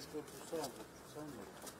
Desculpa, sombra, sombra.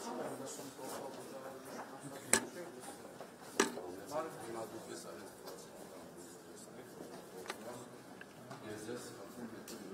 մենք մեր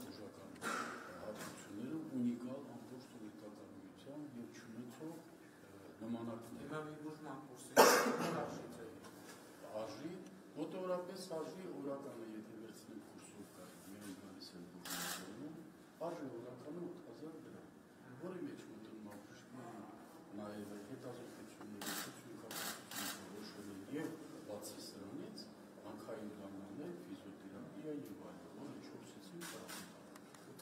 ակուժական հատկությունները ունիկալ ամբողջ սովետական միության եւ չունեցող նմանակներ Հիմա մի բուժման կուրսի արժի մոտորապես արժի օրականը եթե վերցնենք կուրսով կա միայն գալիս են բուժում արժի օրականը 8000 դրամ որի մեջ մտնում ապուշկի նաև հետազոտությունների ցուցակապությունը որոշել են եւ բացի սրանից անքային գաններ ֆիզիոթերապիա եւ այլն որը 4-ից 5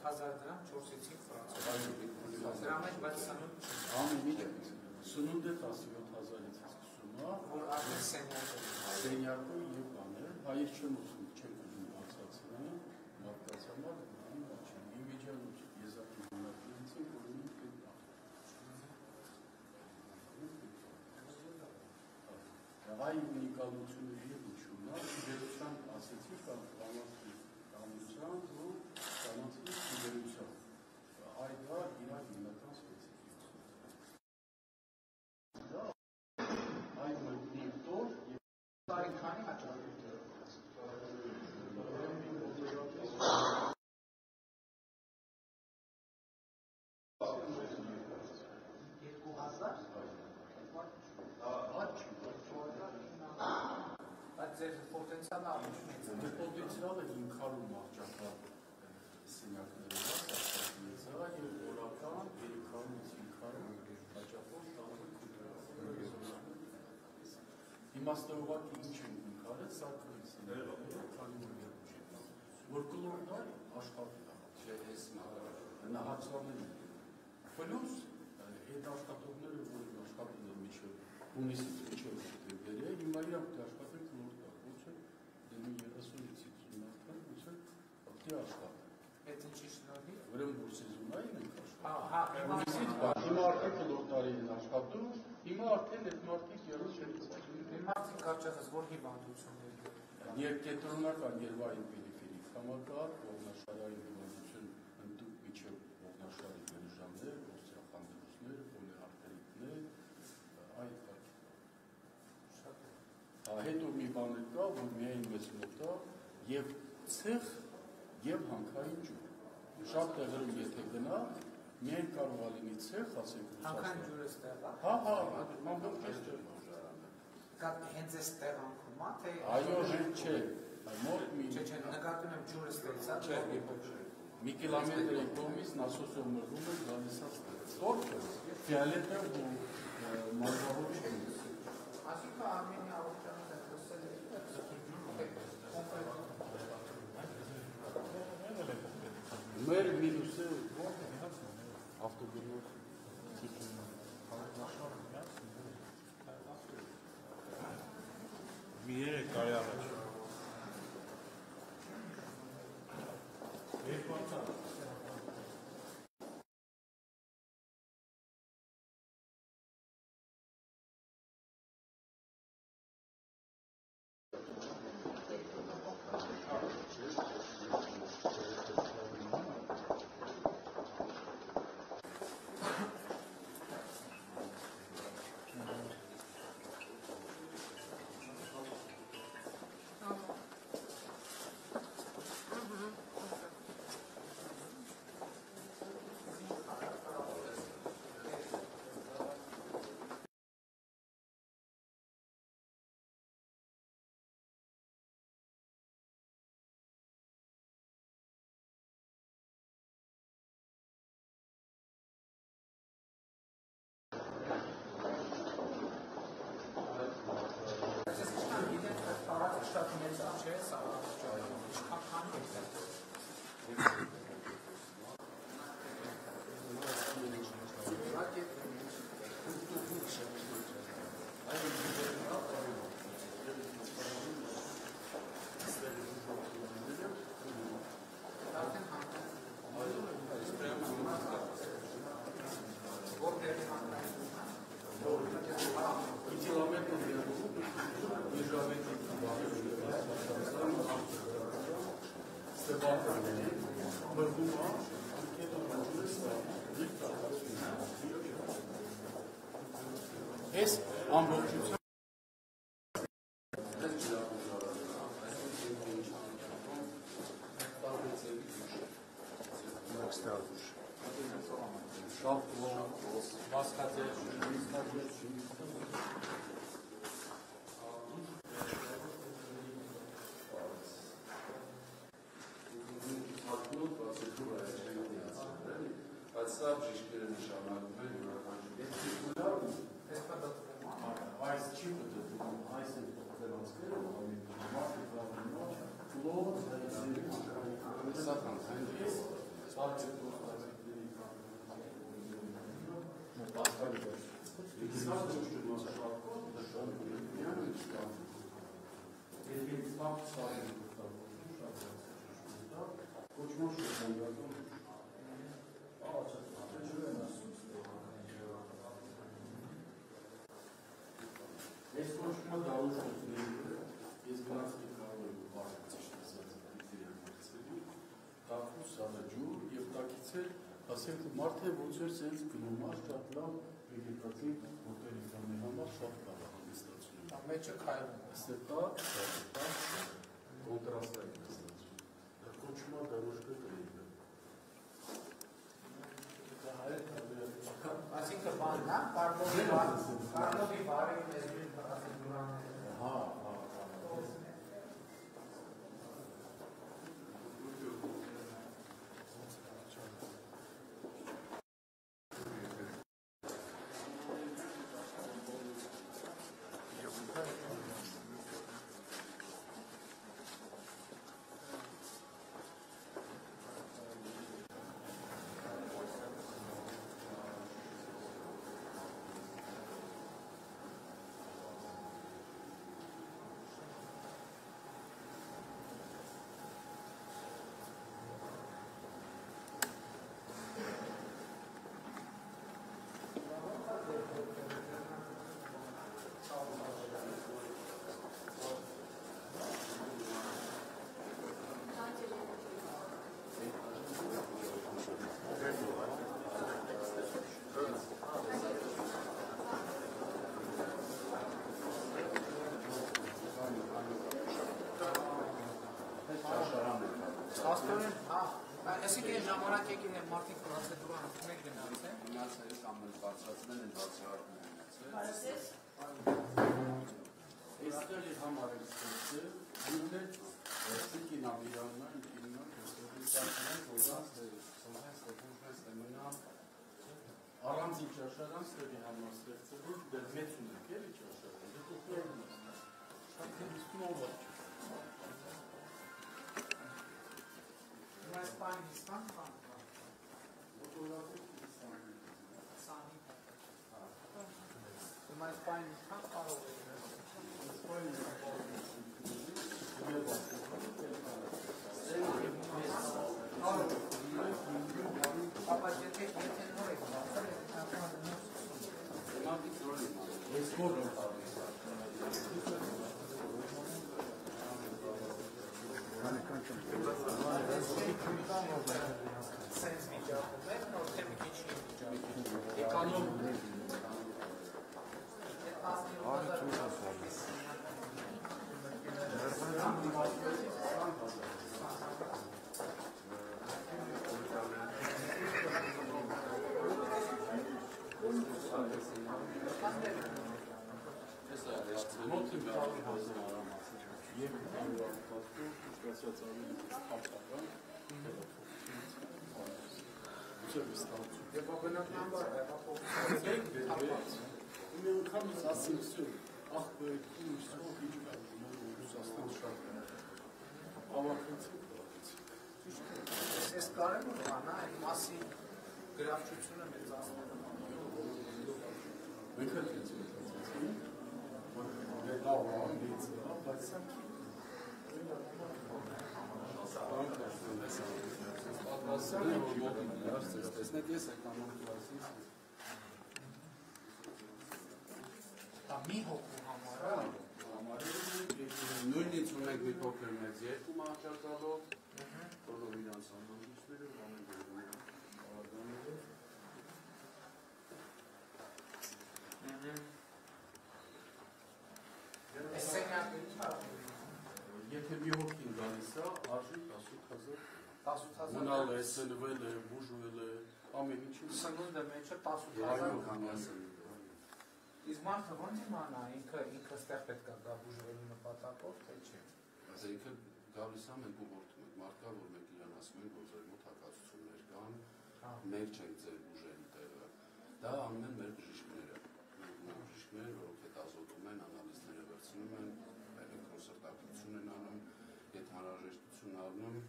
8000 դրամ 4-ից 5 ֆրանկ։ Դրա մեջ բայց սնունդ ամեն ինչ սնունդը 17000-ից սկսում է որ արդեն սենյակ է։ Սենյակը եւ բաներ, հայեր չեմ ուզում, չեմ ուզում բացացնել, մարդկանց համար բանի ոչ, իմիջիանոց եզակի մանակից են որ ունի կենտա։ Այ ունիկալությունը եւ ինչու՞ն է, դերության ասեցի կամ կանացի կամության ու կանացի դերության։ Այդ դա իր 100 մահճակալ սենյակների մաս եւ օրական 300-500 հաճախով տանում Իմաստորովակի ինչ են նկարել սարկրիսին, քանի որ երկու որ կլորնալ աշխատում չէ ես նահացանել։ Պլյուս այդ աշխատողները, որ աշխատում են միջև ունիսից միջև դեպերը, հիմա իրանք դաշտ 6 7 տարի են աշխատում, հիմա արդեն այդ մարդիկ երրորդ շերտում են։ Մարդիկ կարծես որ հիվանդություններ։ Երկկետրոնական երվային պիլիֆիրի համակարգ, ողնաշարային հիվանդություն ընդդուք միջև ողնաշարի գերուժաններ, օստեոխոնդրոզներ, պոլիարտրիտներ, այդ բան։ Հետո մի բան է կա, որ միայն մեզ մոտ է, եւ ցեղ եւ հանքային ջուր։ Շատ տեղերում եթե գնա, միայն կարող է լինի ցեխ, ասենք Հանքան ջուրը ստեղա։ Հա, հա, ամբողջ այստեղ։ Կա հենց այս տեղ անկում է, թե Այո, հենց չէ։ Մոտ մի Չէ, չէ, նկատում եմ ջուրը ստեղծա, չէ, մի կիլոմետրի կողմից նասոսով մրգում է գալիս է ստորքը, ֆիալետը ու մարզավոր չի։ Ասիկա Արմենիա ավտոմատ է խոսել Մեր մինուսը ավտոբուս Մի երեք տարի առաջ։ տարածքը Այս ամբողջությամբ շատ լավ Վասկաձեր Հատնոտ պրոցեդուրա է չեն միացել, էլի, բայց սա բժիշկները նշանակում են յուրաքանչյուր այս չի պատտվում, այս են պատտվածքերը, մարդը կարող է ֆլոր, զայսերի, Սա կանցային է։ սարքեր փոխածիկների Իսկ այս ճշտում աշխատող դժվար է միան չկա։ Եթե սապ սարի գործավորություն շատ բարձր ոչ ոչ շրջանական Ես կոչումը դարուշությունները, ես գնացի կարող եմ բարձր ասած քրիտերիա մրցելի, տակու սալաջուր եւ տակից էլ ասենք մարդը ոնց էր sense գնում է շատ լավ վեգետատիվ հոտելիկանի համար շատ լավ է հանգստացնում։ մեջը քայլում է։ կա դա կոնտրաստային հանգստացում։ Դա կոչումը դարուշկա կրիգը։ Դա հայ Այսինքն բանն է, կարմոդի բարի, կարմոդի բարի մեզին պրոցեդուրաները։ Հա, հա, հա։ մարդիկ պրոցեդուրա անցնում են գնացել։ Կամ էլ բարձրացնել են բարձրացնել մնացել։ Այստեղ իր համար է ստեղծել, է Սիկին Ամիրանն է, ինքնին է, ստեղծել որ սլահը ստեղծել է մնա առանձին ճաշարան ստեղի համար ստեղծել, դեռ մեծ ունենք էլի ճաշարան, դե կողմերն է։ Շատ քիչ նոր Հիմա այս բանը իսկան բան կա։ Սանի։ Հիմա այս բանը իսկան կարող է։ Ապա եթե եթե նոր եք բացել, ապա Անգամ ասում սու, ախ բերքի սո ինչ կա, Ռուսաստան շատ է։ Ավարտեցի։ Այս կարևոր բան է, այդ մասի գրավչությունը մեծացնելը։ Մենք էլ դից մտածեցինք, որ լավ է, դից բայց սա Պատասխանը որ մոտիկ դարձես, տեսնեք ես էկանոմ կլասից Դա մի հոգու համար է։ Նույնից ունենք մի փոքր մեծ երկու մահճակալով, բոլոր իրանց համանդույցները, ամեն դեպքում կարողանալով Այս սենյակը ինչ է։ Եթե մի հոգին գալիս է, արժի 18000 18000 մնալ է, սնվել է, բուժվել է, ամեն ինչի սնունդը մեջը Այո, 18000 քանի ասել։ Իսկ մարդը ո՞նց իմանա ինքը ինքը ստեղ պետք է գա բուժվելու նպատակով, թե չէ։ Ասա ինքը գալիս է մենք ուղղորդում ենք մարդկա, որ մենք իրան ասում ենք, որ ձեր մոտ հակացություններ կան, Հա։ մենք չենք ձեր բուժերի տեղը։ Դա անում են մեր բժիշկները։ Մեր բժիշկները, որոնք հետ ազոտում են, անալիզները վերցնում են, էլեկտրոսրտակություն են անում, եթե անհրաժեշտություն առնում,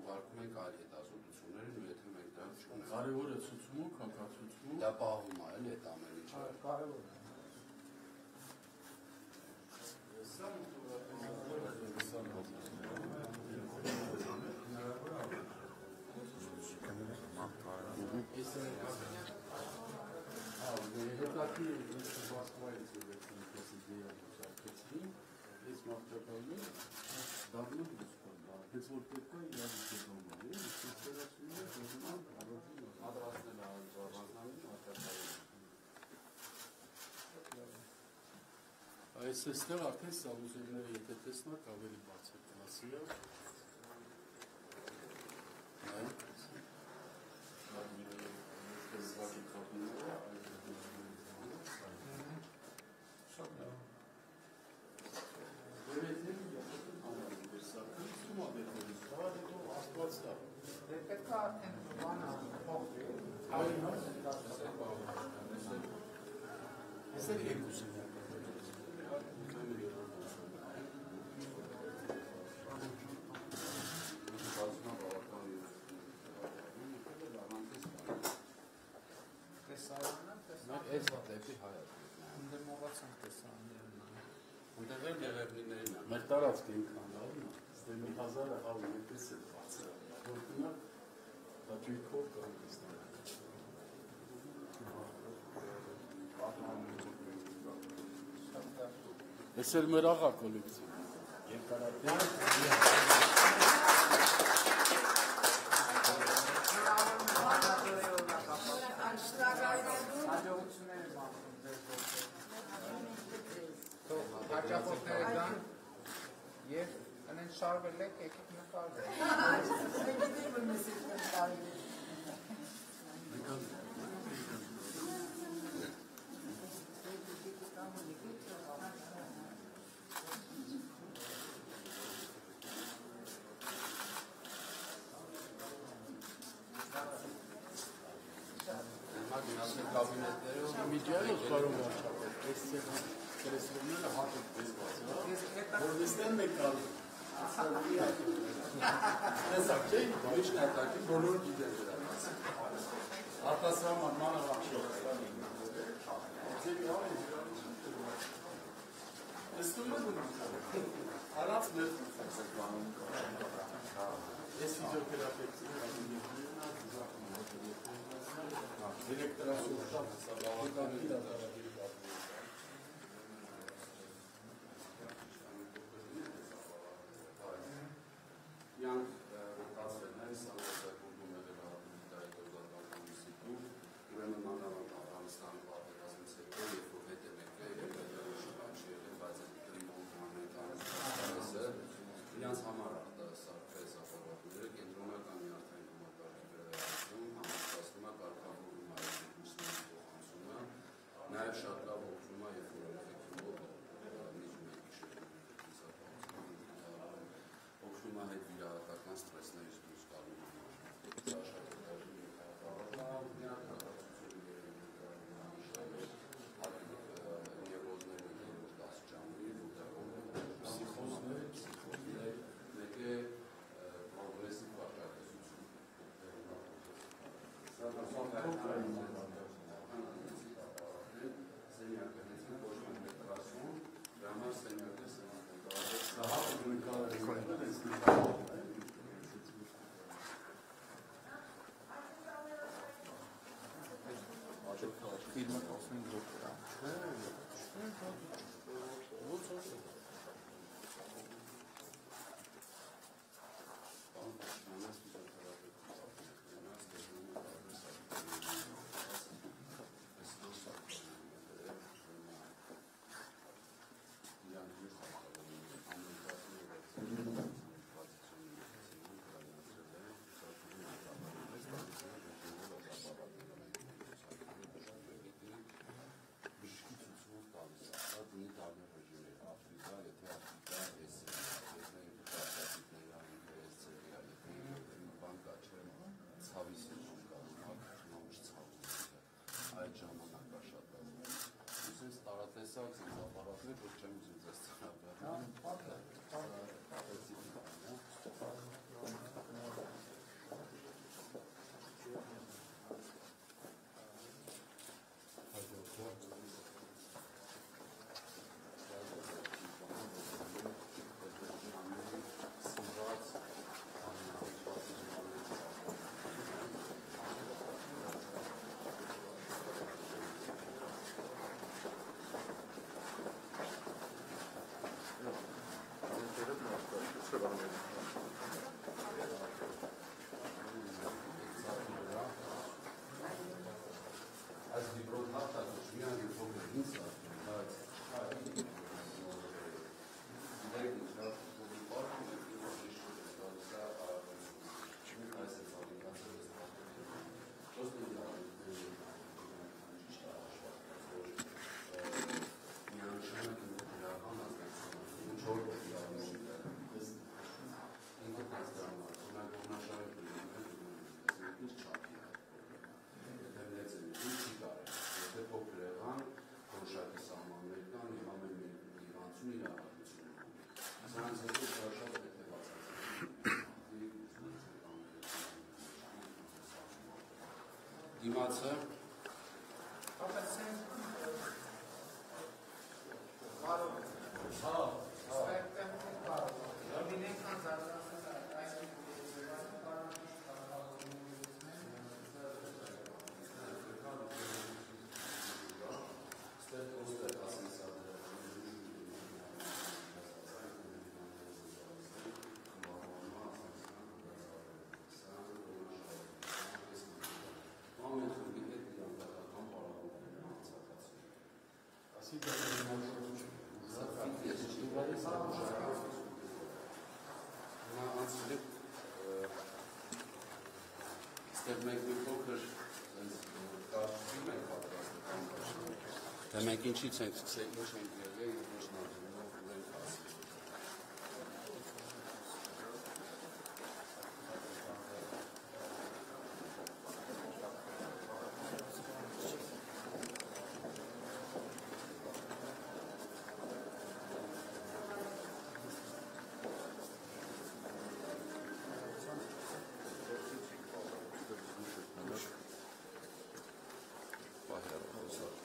ուղարկում ենք այլ հետազոտություններ, ու եթե մենք դա չունենք, կարևորը ցուցումը, քաղաքացիությունը դա պահում է, էլի այդ ամեն ինչը։ Կարևոր է։ Ես որ պետք է իրար դիտում եմ, ես վերացնում եմ, որ առաջին Պատրաստել է զորվանալին արտադրել։ Այս էստեղ արդեն սալուզերները եթե տեսնակ ավելի բարձր կլասի է։ Այո։ Զվարի կողմերը, Շատ եղերնիներն են։ Մեր տարածքը ինքան լավն է, ստե մի հազարը հավը մետես է բացը, որ կնա տաճույքով կամ կստան։ Ես էլ Yes, and then shower the leg, take it in the car. Kabinetleri o midyayla sorun var. քրեստոնները հատուկ դեզված է, որ նստեն մեկ կան։ Տեսակ չէ, բարի շնորհակալություն, բոլորը գիտեն դրա մասին։ Արտասահման մանը վաճառք։ Տեսնում եմ դուք։ Արած մեր ծականում կա։ Ես ֆիզիոթերապևտ եմ, դիզակում եմ։ Դիրեկտորը շուտ շատ բավական դիզակում України. իմացա Նա անցրեք ստեղ մենք մի փոքր կարծում ենք պատրաստական Թե մենք ինչից ենք սկսել, ինչ ենք եղել, Thank you.